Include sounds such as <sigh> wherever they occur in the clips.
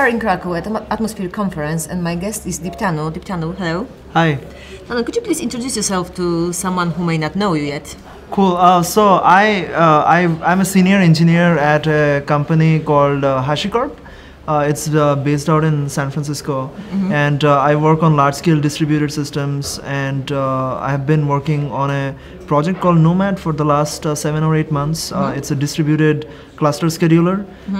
are in Krakow at Atm- Atmosphere Conference, and my guest is Diptanu. Diptanu, hello. Hi. Could you please introduce yourself to someone who may not know you yet? Cool. Uh, so I, uh, I I'm a senior engineer at a company called uh, HashiCorp. Uh, it's uh, based out in San Francisco, and uh, I work on large-scale distributed systems. And uh, I have been working on a project called Nomad for the last uh, seven or eight months. Uh, it's a distributed cluster scheduler.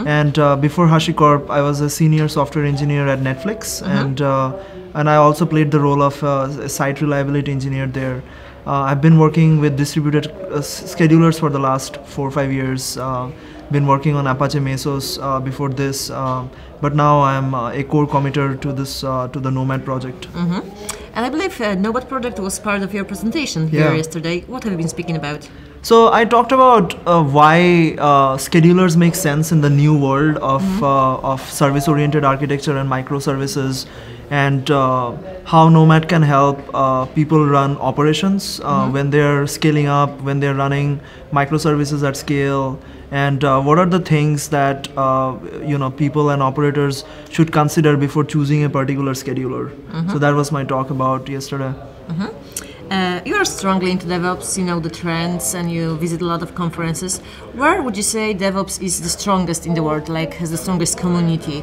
And uh, before HashiCorp, I was a senior software engineer at Netflix, and uh, and I also played the role of uh, a site reliability engineer there. Uh, I've been working with distributed uh, schedulers for the last four or five years. Uh, been working on Apache Mesos before this, but now I'm a core committer to this to the Nomad project. And I believe uh, Nomad project was part of your presentation here Yeah. yesterday. What have you been speaking about? So I talked about uh, why uh, schedulers make sense in the new world of uh, of service-oriented architecture and microservices, and uh, how Nomad can help uh, people run operations uh, when they're scaling up, when they're running microservices at scale, and uh, what are the things that uh, you know people and operators should consider before choosing a particular scheduler. So that was my talk about yesterday. Uh, you are strongly into DevOps, you know the trends, and you visit a lot of conferences. Where would you say DevOps is the strongest in the world, like has the strongest community?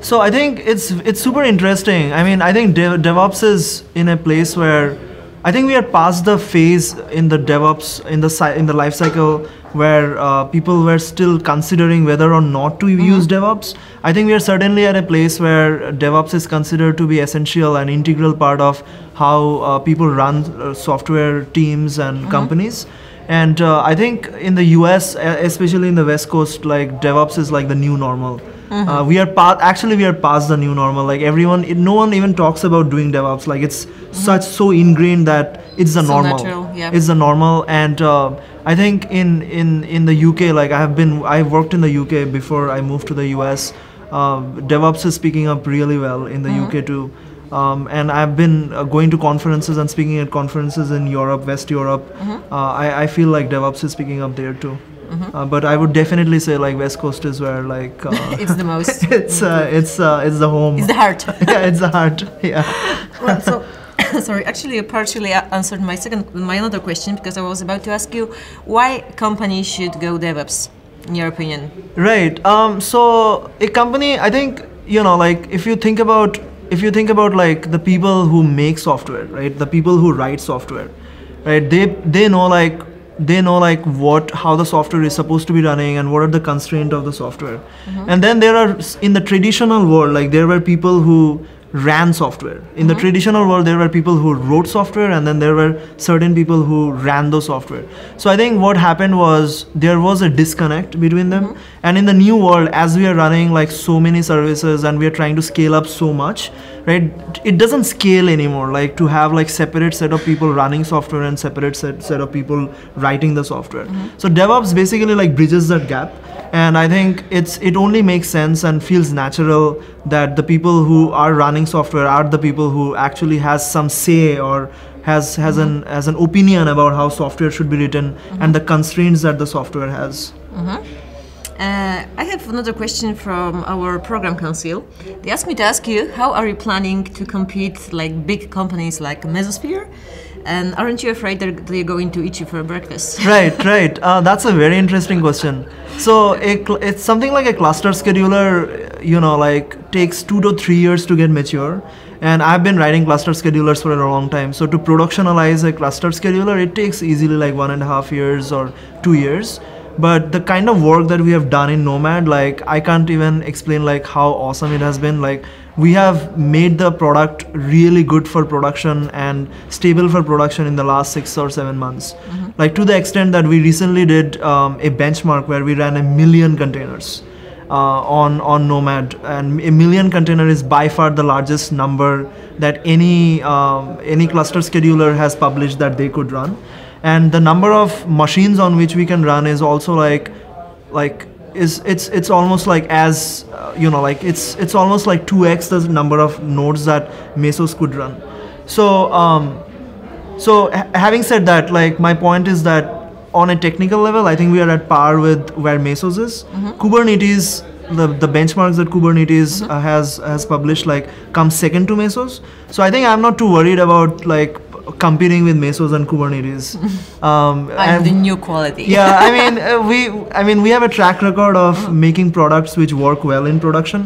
So I think it's it's super interesting. I mean, I think Dev- DevOps is in a place where I think we are past the phase in the DevOps in the si- in the life cycle where uh, people were still considering whether or not to use DevOps. I think we are certainly at a place where DevOps is considered to be essential and integral part of how uh, people run uh, software teams and companies. And uh, I think in the US, especially in the West Coast, like DevOps is like the new normal. Uh, we are pa- actually we are past the new normal. Like everyone, it, no one even talks about doing DevOps. Like it's such so ingrained that it's the So normal. natural, yeah. It's the normal, and uh, I think in in in the UK, like I have been, I worked in the UK before I moved to the US. Uh, DevOps is picking up really well in the UK too. Um, and I've been uh, going to conferences and speaking at conferences in Europe, West Europe. Uh, I, I feel like DevOps is picking up there too. Uh, but I would definitely say like West Coast is where like uh, <laughs> It's the most. <laughs> it's uh, it's uh, it's the home. it's the heart. <laughs> yeah, it's the heart. Yeah. well, so <coughs> sorry. Actually, you partially answered my second, my another question because I was about to ask you why companies should go DevOps, in your opinion. Right. Um, so a company, I think you know, like if you think about if you think about like the people who make software, right? The people who write software, right? They they know like they know like what how the software is supposed to be running and what are the constraints of the software. Mm-hmm. And then there are in the traditional world, like there were people who ran software. In the mm-hmm. traditional world, there were people who wrote software, and then there were certain people who ran the software. So I think what happened was there was a disconnect between them. Mm-hmm. And in the new world, as we are running like so many services and we are trying to scale up so much, right? It doesn't scale anymore. Like to have like separate set of people running software and separate set, set of people writing the software. Mm-hmm. So DevOps basically like bridges that gap and i think it's it only makes sense and feels natural that the people who are running software are the people who actually has some say or has has an mm-hmm. has an opinion about how software should be written and mm-hmm. the constraints that the software has mm-hmm. Uh, I have another question from our program council. They asked me to ask you, how are you planning to compete like big companies like Mesosphere? And aren't you afraid they're, they're going to eat you for breakfast? <laughs> right right uh, that's a very interesting question so cl- it's something like a cluster scheduler you know like takes two to three years to get mature and i've been writing cluster schedulers for a long time so to productionalize a cluster scheduler it takes easily like one and a half years or two years but the kind of work that we have done in nomad like i can't even explain like how awesome it has been. Like we have made the product really good for production and stable for production in the last six or seven months. Like to the extent that we recently did um, a benchmark where we ran a million containers uh, on on Nomad, and a million container is by far the largest number that any um, any cluster scheduler has published that they could run, and the number of machines on which we can run is also like like is it's it's almost like as uh, you know like it's it's almost like 2x the number of nodes that Mesos could run. So um, so ha- having said that, like my point is that on a technical level, I think we are at par with where Mesos is. Kubernetes, the, the benchmarks that Kubernetes uh, has has published, like comes second to Mesos. So I think I'm not too worried about like competing with Mesos and Kubernetes. <laughs> Um, I'm and- the new quality. yeah i mean <laughs> uh, we i mean we have a track record of making products which work well in production.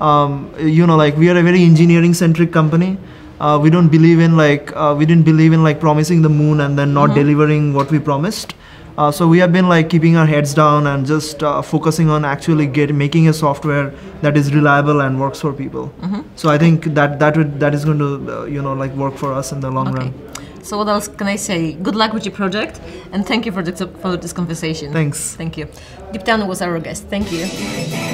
Um, you know like we are a very engineering centric company. Uh, we don't believe in like uh, we didn't believe in like promising the moon and then not delivering what we promised uh, so we have been like keeping our heads down and just uh, focusing on actually get making a software that is reliable and works for people so i think that that would that is going to uh, you know like work for us in the long Okay. run So what else can I say? Good luck with your project, and thank you for this for this conversation. Thanks. Thank you. Diptanu was our guest. Thank you.